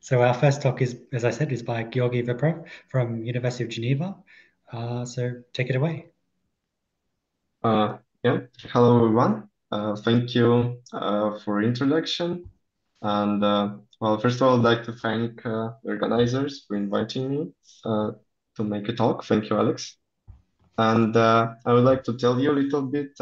So our first talk is, as I said, is by Georgii Veprev from University of Geneva. Uh, so take it away. Uh, yeah, hello everyone. Uh, thank you uh, for introduction. And uh, well, first of all, I'd like to thank uh, the organizers for inviting me to make a talk. Thank you, Alex. And I would like to tell you a little bit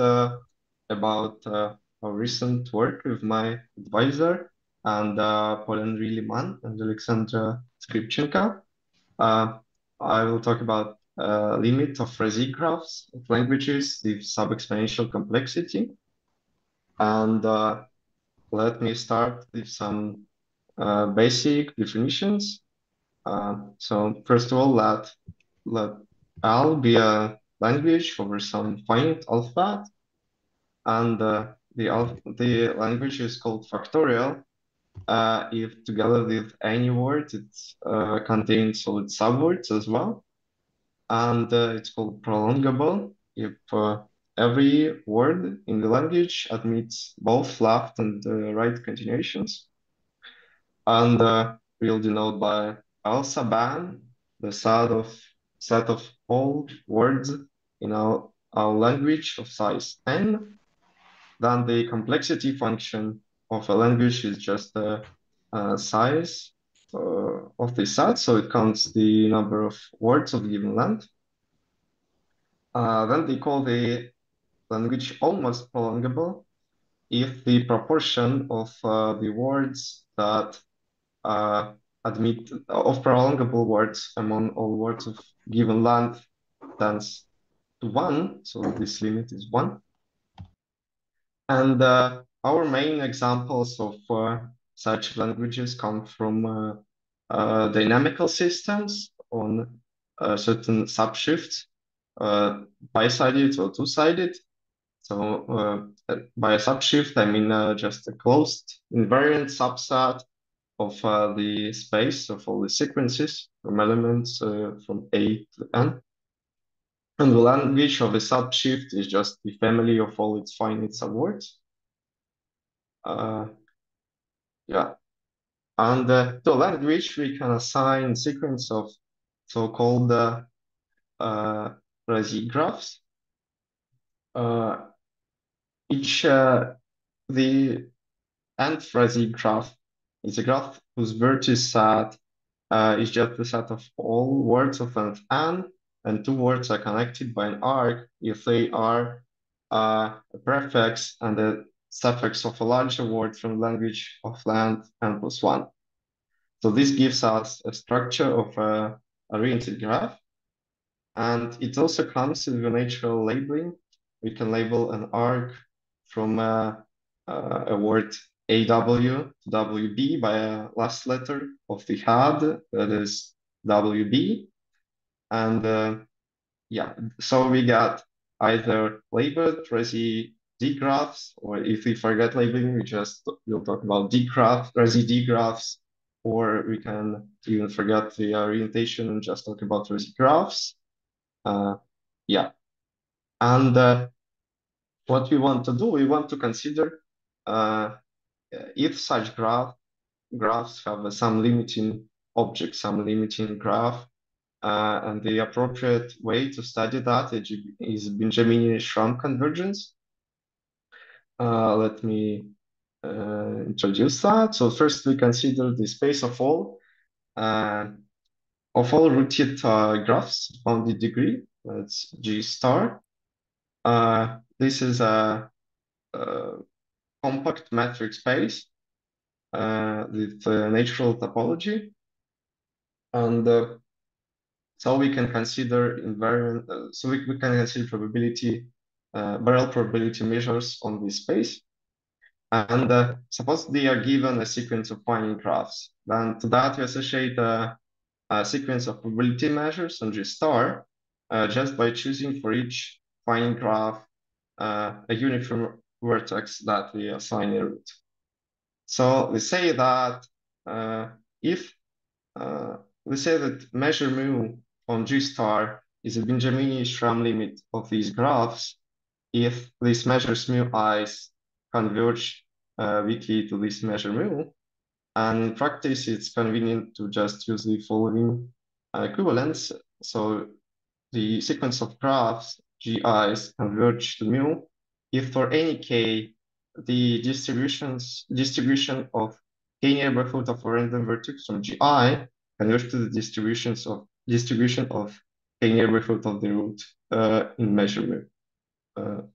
about our recent work with my advisor and uh, Paul-Henry Leemann and Alexandra Skripchenko. Uh, I will talk about uh, limit of Rauzy graphs of languages with sub-exponential complexity. And uh, let me start with some uh, basic definitions. Uh, so first of all, let, let L be a language over some finite alphabet. And the, the language is called factorial uh, if together with any word, it uh, contains solid subwords as well. And uh, it's called prolongable if uh, every word in the language admits both left and uh, right continuations. And uh, we'll denote by L sub n the set of set of all words in our, our language of size n. Then the complexity function of a language is just the uh, size uh, of the set, so it counts the number of words of given length. Uh, then they call the language almost prolongable if the proportion of the words that admit of prolongable words among all words of given length tends to one, so this limit is one. And uh, our main examples of uh, such languages come from uh, uh, dynamical systems on certain subshifts, bi-sided or two-sided. So by a subshift, I mean just a closed invariant subset of uh, the space of all the sequences from elements uh, from A to N. And the language of a subshift is just the family of all its finite subwords. Uh, yeah. And uh, to language, we can assign sequence of so-called uh, uh, Rauzy graphs. Uh, each uh, the nth Rauzy graph is a graph whose vertex set uh, is just the set of all words of length n, and two words are connected by an arc if they are uh, a prefix and a suffix of a larger word from language of land n plus one. So this gives us a structure of a oriented graph. And it also comes with a natural labeling. We can label an arc from a, a word AW to WB by a last letter of the head, that is WB. And uh, yeah, so we got either labeled Rauzy digraphs, or if we forget labeling, we just we'll talk about digraph, Razee D graphs, or we can even forget the orientation and just talk about Rauzy graphs. Uh, yeah, and uh, what we want to do, we want to consider uh, if such graph graphs have some limiting object, some limiting graph, uh, and the appropriate way to study that is Benjamini Schramm convergence. Uh, let me uh, introduce that. So first we consider the space of all uh, of all rooted graphs bounded degree. That's G star. this is a, a compact metric space uh, with uh, natural topology. And uh, so we can consider invariant, so we, we can consider probability uh, Borel probability measures on this space. And uh, suppose they are given a sequence of Poynting graphs. Then to that we associate a, a sequence of probability measures on G star uh, just by choosing for each Poynting graph uh, a uniform vertex that we assign a root. So we say that uh, if uh, we say that measure mu on G star is a Benjamini-Schramm limit of these graphs, if these measures mu i's converge uh, weakly to this measure mu, And in practice, it's convenient to just use the following equivalence. So the sequence of graphs, GIs, converge to mu if for any k, the distributions distribution of k neighborhood of a random vertex from GI converge to the distributions of distribution of k neighborhood of the root uh, in measurement uh,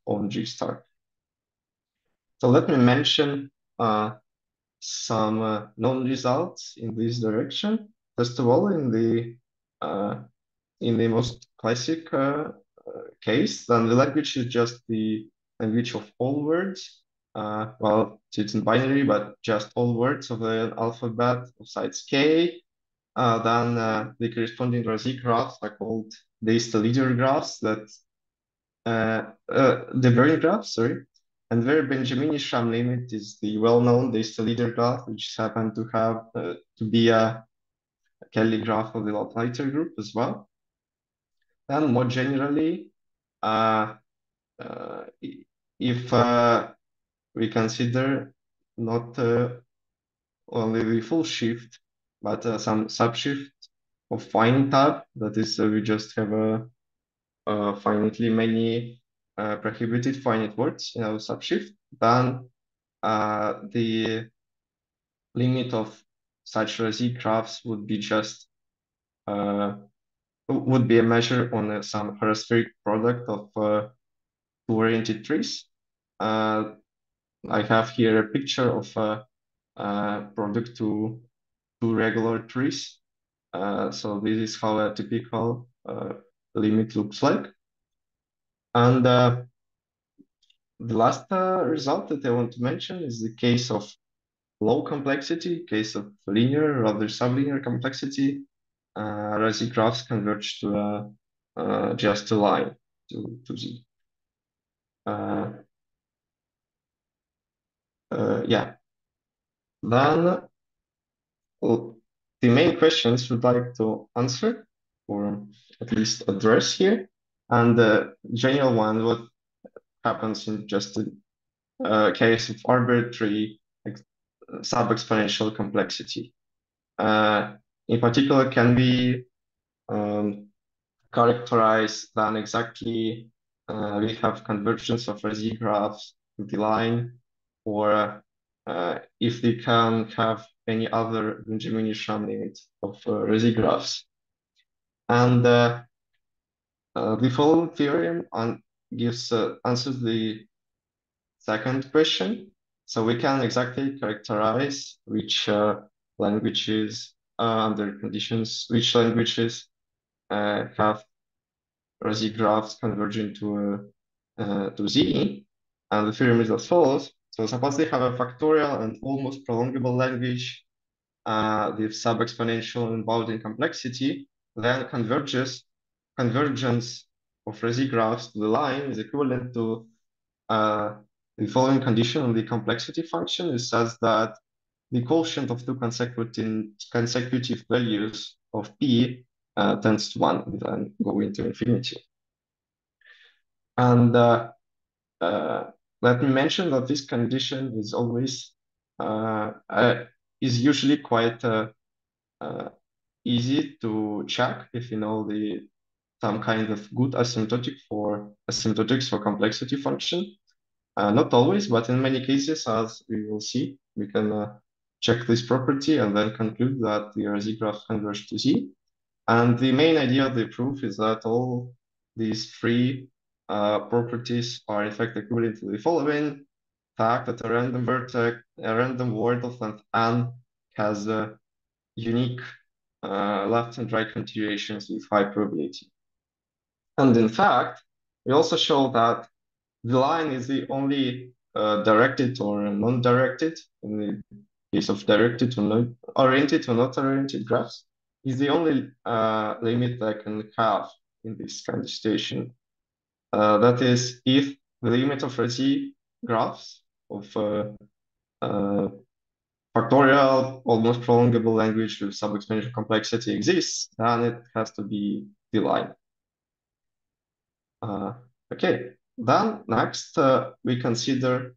on G star. So let me mention uh, some uh, known results in this direction. First of all, in the uh, in the most classic uh, case, then the language is just the language of all words. Uh, well, it's in binary, but just all words of the alphabet of size k. Uh, then uh, the corresponding Rauzy graphs are called the leader graphs that uh, uh, the Bernoulli graph, sorry. And where Benjamini Schramm limit is the well-known the leader graph, which happen to have uh, to be a Cayley graph of the lamplighter group as well. And more generally, uh, uh, if uh, we consider not only the full shift, but some subshift of finite type, that is, we just have a, a finitely many uh, prohibited finite words in our subshift, then uh, the limit of such Rauzy graphs would be just uh, would be a measure on some horospheric product of two oriented trees. Uh, I have here a picture of a, a product to two regular trees. Uh, so this is how a typical uh, limit looks like. And uh, the last uh, result that I want to mention is the case of low complexity, case of linear rather sublinear complexity. Uh, Rauzy graphs converge to a, just a line to, to Z. Uh, uh, yeah. Then the main questions we'd like to answer or at least address here. And the general one, what happens in just a, a case of arbitrary sub-exponential complexity. Uh, in particular, can we um, characterize then exactly uh, we have convergence of Rauzy graphs to the line, or uh, if we can have any other Benjamini-Schramm limit of uh, graphs. And uh, uh, the following theorem on, gives uh, answers the second question. So we can exactly characterize which languages under conditions, which languages have Rauzy graphs converging to uh, to Z, and the theorem is as follows. So suppose they have a factorial and almost prolongable language uh, with sub-exponential and bounding complexity, then converges convergence of Rauzy graphs to the line is equivalent to uh, the following condition on the complexity function is such that the quotient of two consecutive consecutive values of p uh, tends to one and then go into infinity. And uh, uh, let me mention that this condition is always uh, uh, is usually quite uh, easy to check if you know the some kind of good asymptotic for asymptotics for complexity function. not always, but in many cases, as we will see, we can check this property and then conclude that the Rauzy graph converges to Z. And the main idea of the proof is that all these three uh, properties are in fact equivalent to the following fact that a random vertex, a random word of length n has a unique uh, left and right continuations with high probability. And in fact, we also show that the line is the only uh, directed or non-directed in the case of directed or not oriented or not oriented graphs is the only uh, limit I can have in this kind of situation. Uh, that is, if the limit of Rauzy graphs of uh, uh, factorial, almost prolongable language with sub-exponential complexity exists, then it has to be the line. Uh, okay, then next uh, we consider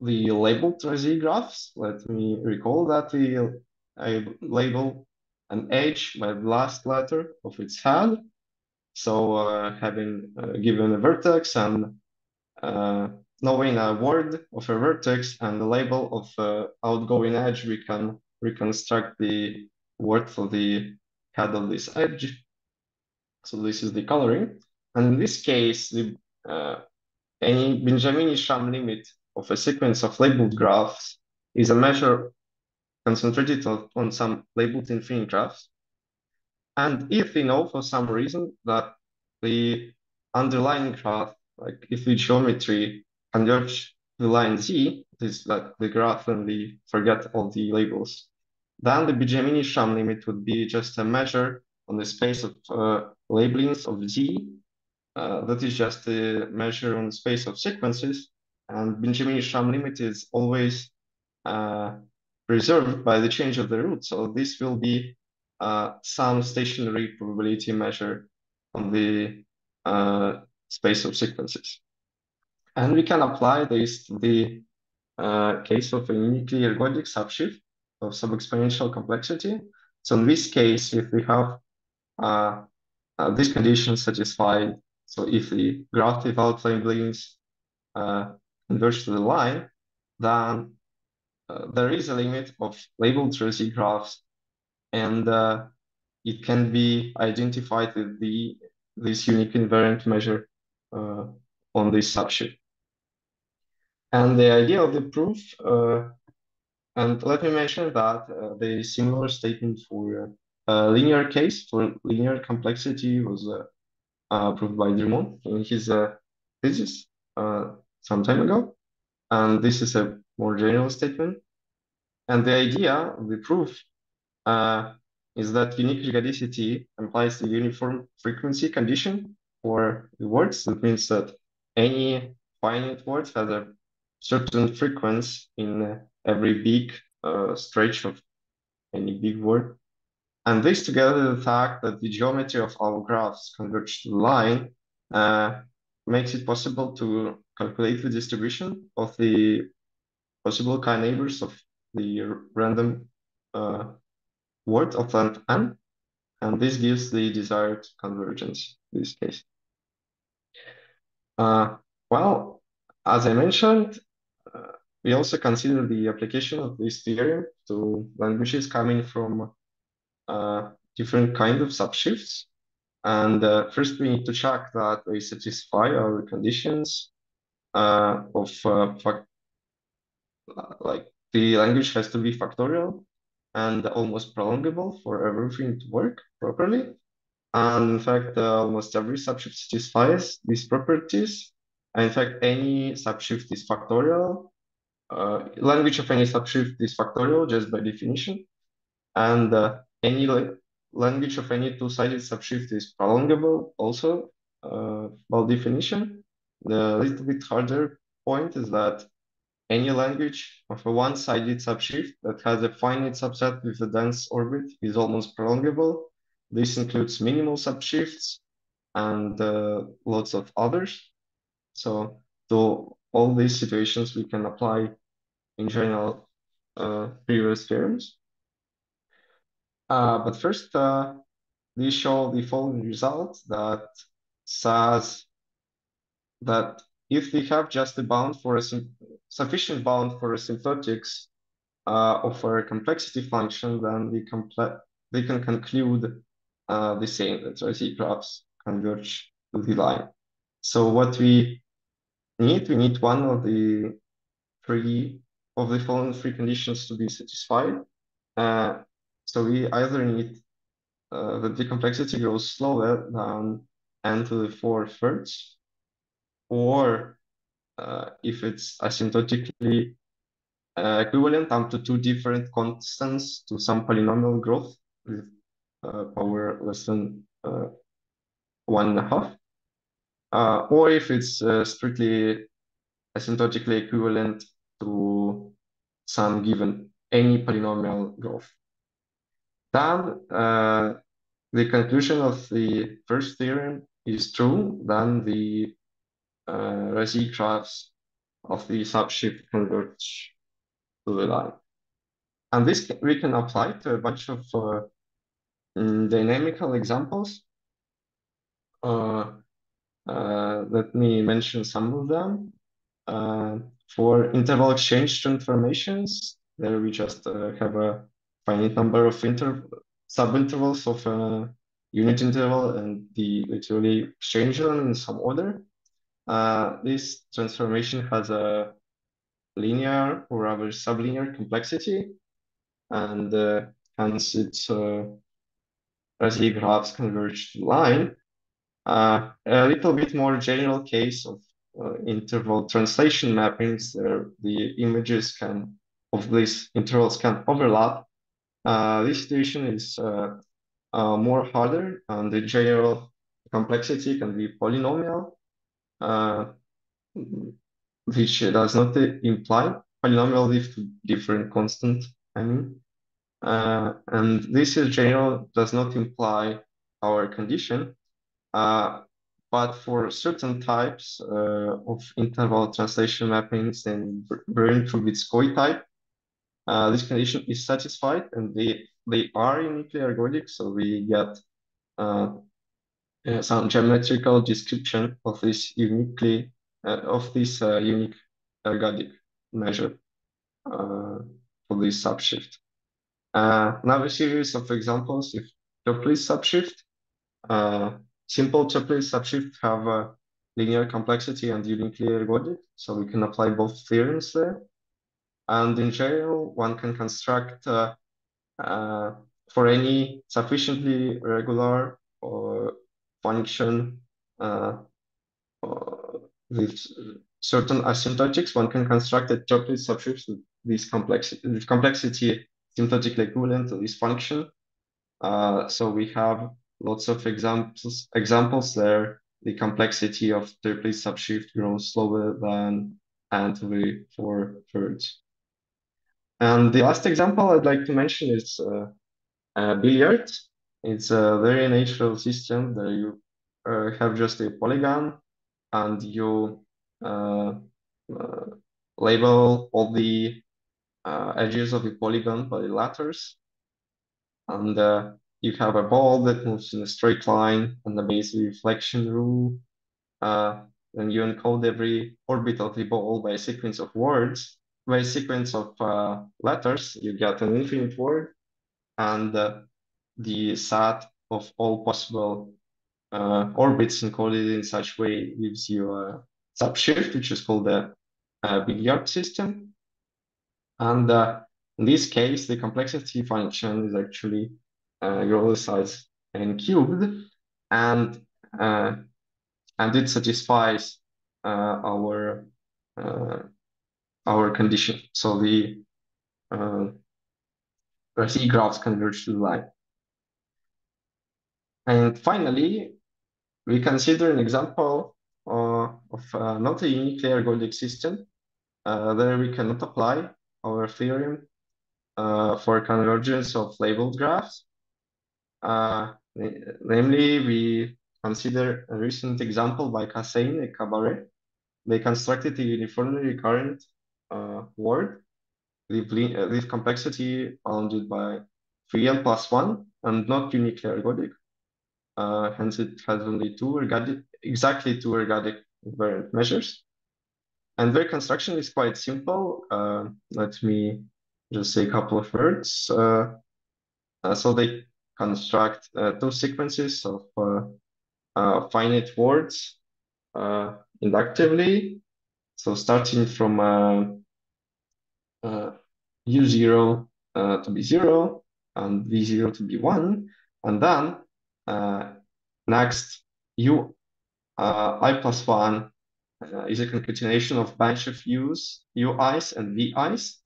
the labeled z graphs. Let me recall that we I label an edge by the last letter of its head. So uh, having uh, given a vertex and uh, knowing a word of a vertex and the label of the outgoing edge, we can reconstruct the word for the head of this edge. So this is the coloring. And in this case, the, uh, any Benjamini Schramm limit of a sequence of labeled graphs is a measure concentrated on, on some labeled infinite graphs. And if we know for some reason that the underlying graph, like if the geometry converge the line Z, this like the graph and we forget all the labels, then the Benjamini Schramm limit would be just a measure on the space of uh, labelings of Z. Uh, that is just a measure on the space of sequences. And Benjamini Schramm limit is always uh, preserved by the change of the root. So this will be uh, some stationary probability measure on the uh, space of sequences. And we can apply this to the uh, case of a uniquely ergodic subshift of sub-exponential complexity. So in this case, if we have uh, uh, these conditions satisfied, so if the graph without labelings uh, converge to the line, then uh, there is a limit of labeled Rauzy graphs, and uh, it can be identified with the this unique invariant measure uh, on this subshift. And the idea of the proof, uh, and let me mention that uh, the similar statement for a linear case for linear complexity was proved by Drummond in his thesis some time ago. And this is a more general statement. And the idea of the proof uh, is that unique ergodicity implies the uniform frequency condition for the words. That means that any finite word has a certain frequency in every big uh, stretch of any big word. And this together with the fact that the geometry of our graphs converge to the line uh, makes it possible to calculate the distribution of the possible chi-neighbors of the random uh, word of length n, and this gives the desired convergence in this case. Uh, well, as I mentioned, uh, we also consider the application of this theorem to languages coming from uh, different kind of subshifts. And uh, first we need to check that they satisfy our conditions uh, of uh, like the language has to be factorial and almost prolongable for everything to work properly. And in fact, uh, almost every subshift satisfies these properties. And in fact, any subshift is factorial. Uh, language of any subshift is factorial just by definition. And uh, any la language of any two-sided subshift is prolongable also uh, by definition. The little bit harder point is that any language of a one-sided subshift that has a finite subset with a dense orbit is almost prolongable. This includes minimal subshifts and uh, lots of others. So to all these situations, we can apply in general uh, previous theorems. Uh, but first, uh, we show the following result that says that if we have just a bound for a sufficient bound for asymptotics uh, of a complexity function, then we, we can conclude uh, the same that Rauzy graphs converge to the line. So what we need, we need one of the three of the following three conditions to be satisfied. Uh, so we either need uh, that the complexity grows slower than n to the four thirds, or uh, if it's asymptotically uh, equivalent up to two different constants to some polynomial growth with uh, power less than uh, one and a half, uh, or if it's uh, strictly asymptotically equivalent to some given any polynomial growth. Then the conclusion of the first theorem is true, then the uh, graphs of the subshift converge to the line. And this we can apply to a bunch of uh, mm, dynamical examples. Uh, let me mention some of them. Uh, for interval exchange transformations, there we just uh, have a finite number of inter subintervals of a unit interval and the literally exchange them in some order. Uh, this transformation has a linear or rather sublinear complexity, and uh, hence its uh, Rauzy graphs converge to line. Uh, a little bit more general case of uh, interval translation mappings where the images can of these intervals can overlap. Uh, this situation is more harder and the general complexity can be polynomial, which does not imply polynomial with different constant, I mean. Uh, and this in general does not imply our condition. Uh, but for certain types uh, of interval translation mappings and Bruin-Troubetzkoy type, uh, this condition is satisfied and they, they are uniquely ergodic. So we get uh, uh, some geometrical description of this uniquely uh, of this uh, unique ergodic measure uh, for this subshift. another series of examples if Toeplitz subshift. Simple Toeplitz subshift have a linear complexity and uniquely ergodic, so we can apply both theorems there. And in general, one can construct uh, uh, for any sufficiently regular or function uh, with certain asymptotics, one can construct a Toeplitz subshift with this complexity, with complexity symptotically equivalent to this function. Uh, so we have lots of examples examples there. The complexity of Toeplitz subshift grows slower than the four thirds. And the last example I'd like to mention is uh, uh, billiard. It's a very natural system that you uh, have just a polygon and you uh, uh, label all the uh, edges of the polygon by letters. And you have a ball that moves in a straight line and the base reflection rule. then you encode every orbit of the ball by a sequence of words by a sequence of uh, letters, you get an infinite word, and uh, the set of all possible uh, orbits encoded in such way gives you a subshift, which is called the uh, billiard system. And uh, in this case, the complexity function is actually uh, size n cubed, and uh, and it satisfies uh, our uh, our condition. So the uh, Rauzy graphs converge to the line. And finally, we consider an example uh, of uh, not a uniquely ergodic system. Uh, there we cannot apply our theorem uh, for convergence of labeled graphs. Uh, namely, we consider a recent example by Cassaigne and Cabaret. They constructed a uniformly recurrent uh, word with, uh, with complexity bounded by 3n plus 1 and not uniquely ergodic. Uh, hence, it has only two ergodic, exactly two ergodic invariant measures. And their construction is quite simple. Uh, let me just say a couple of words. Uh, uh, so they construct uh, two sequences of uh, uh, finite words uh, inductively. So starting from uh, u0 uh, to be 0 and v0 to be 1. And then uh, next, u i plus 1 is a concatenation of bunch of u's, ui's, and vi's.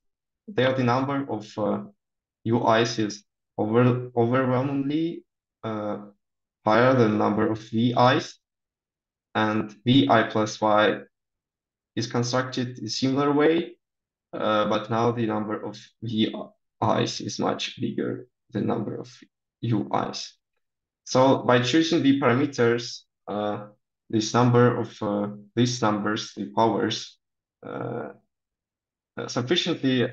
There the number of ui's is over, overwhelmingly uh, higher than number of vi's and vi plus y is constructed in similar way uh, but now the number of VIs is much bigger than number of UIs. So by choosing the parameters, uh, this number of uh, these numbers, the powers, uh, sufficiently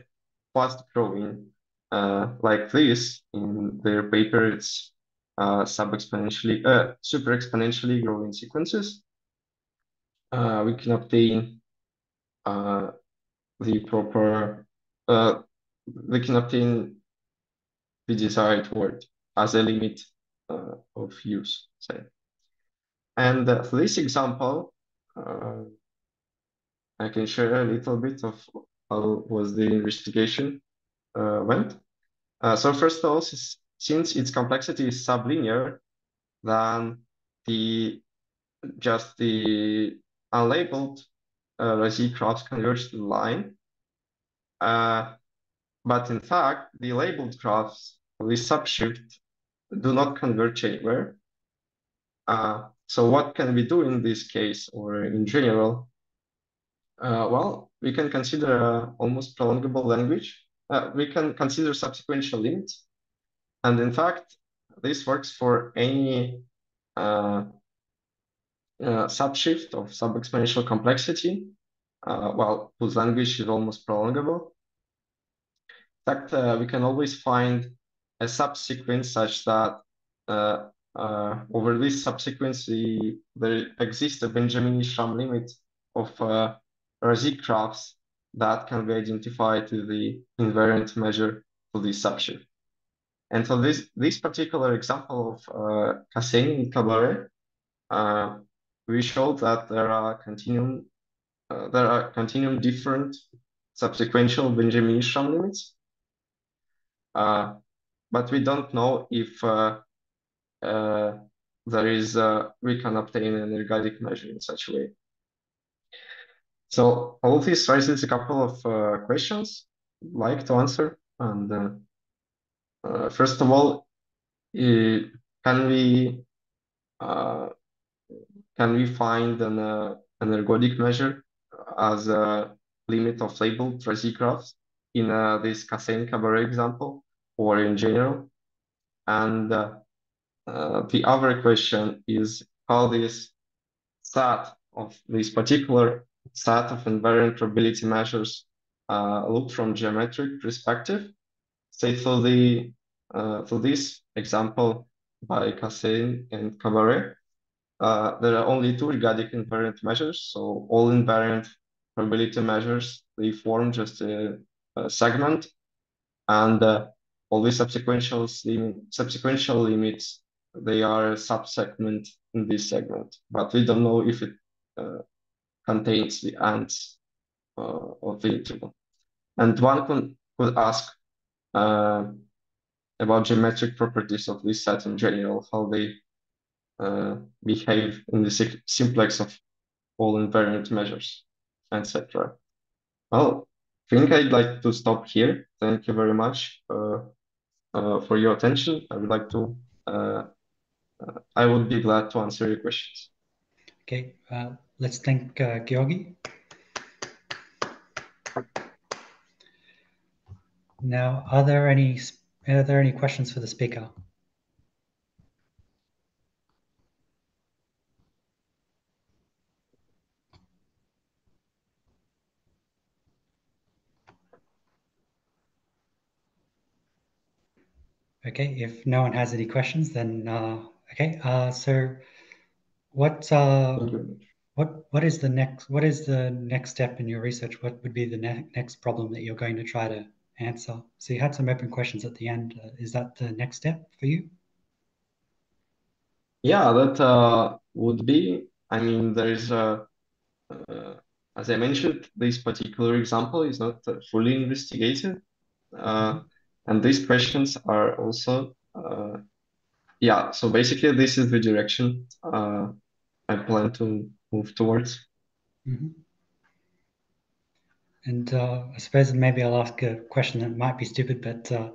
fast growing uh, like this in their paper, it's uh, sub-exponentially, uh, super exponentially growing sequences. Uh, we can obtain uh, the proper, uh, we can obtain the desired word as a limit uh, of use, say. And uh, this example, uh, I can share a little bit of how was the investigation went. Uh, so first of all, since its complexity is sublinear, then the just the unlabeled uh, Rauzy graphs converge to the line. Uh, but in fact, the labeled graphs of the subshift do not converge anywhere. Uh, so what can we do in this case or in general? Uh, well, we can consider almost prolongable language. Uh, we can consider subsequential limits. And in fact, this works for any uh, uh, subshift of sub-exponential complexity, uh, well, whose language is almost prolongable. In fact, uh, we can always find a subsequence such that uh, over this subsequence, there exists a Benjamini-Schramm limit of uh, Rauzy graphs that can be identified to the invariant measure to this subshift. And for this, this particular example of uh, Cassaigne and Cabaret, uh, we showed that there are continuum, uh, there are continuum different subsequential Benjamini-Schramm limits. Uh, but we don't know if uh, uh, there is, uh, we can obtain an ergodic measure in such a way. So all this raises a couple of uh, questions I'd like to answer. And uh, uh, first of all, can we uh, can we find an uh, an ergodic measure as a limit of labeled Rauzy graphs in uh, this Cassaigne Cabaret example or in general? And the other question is how this set of this particular set of invariant probability measures uh, look from geometric perspective. Say for the uh, for this example by Cassaigne and Cabaret, uh, there are only two ergodic invariant measures. So all invariant probability measures, they form just a, a segment and uh, all the subsequential, subsequential limits, they are a subsegment in this segment, but we don't know if it uh, contains the ends uh, of the interval. And one could, could ask uh, about geometric properties of this set in general, how they uh, behave in the simplex of all invariant measures, etc. Well, I think I'd like to stop here. Thank you very much uh, uh, for your attention. I would like to, uh, I would be glad to answer your questions. Okay, uh, let's thank uh, Georgii. Now, are there any are there any questions for the speaker? Okay, if no one has any questions, then uh, okay. Uh, so, what uh, what what is the next what is the next step in your research? What would be the ne next problem that you're going to try to answer? So you had some open questions at the end. Uh, is that the next step for you? Yeah, that uh, would be. I mean, there is a, uh, as I mentioned, this particular example is not uh, fully investigated. Uh. And these questions are also, uh, yeah, so basically this is the direction uh, I plan to move towards. Mm-hmm. And uh, I suppose maybe I'll ask a question that might be stupid, but uh,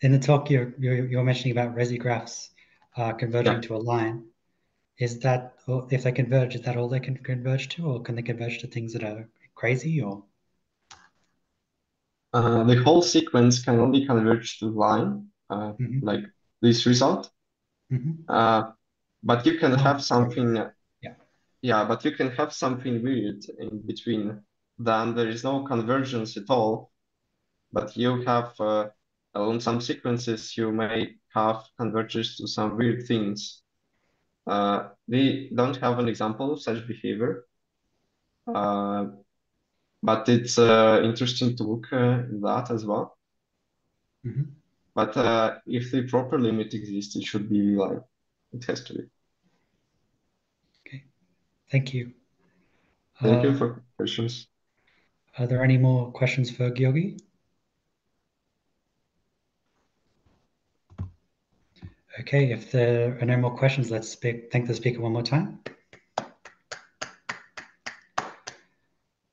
in the talk you're, you're, you're mentioning about Rauzy graphs uh, converging yeah. to a line. Is that if they converge, is that all they can converge to, or can they converge to things that are crazy, or? uh, the whole sequence can only converge to line, uh, mm-hmm. like this result. Mm-hmm. Uh, but you can oh, have something, yeah, but you can have something weird in between then there is no convergence at all. But you have uh, on some sequences you may have converges to some weird things. Uh, we don't have an example of such behavior, uh, but it's uh, interesting to look uh, in that as well. Mm -hmm. But uh, if the proper limit exists, it should be like it has to be. Thank you. Thank you uh, for questions. Are there any more questions for Georgii? Okay, if there are no more questions, let's speak, thank the speaker one more time.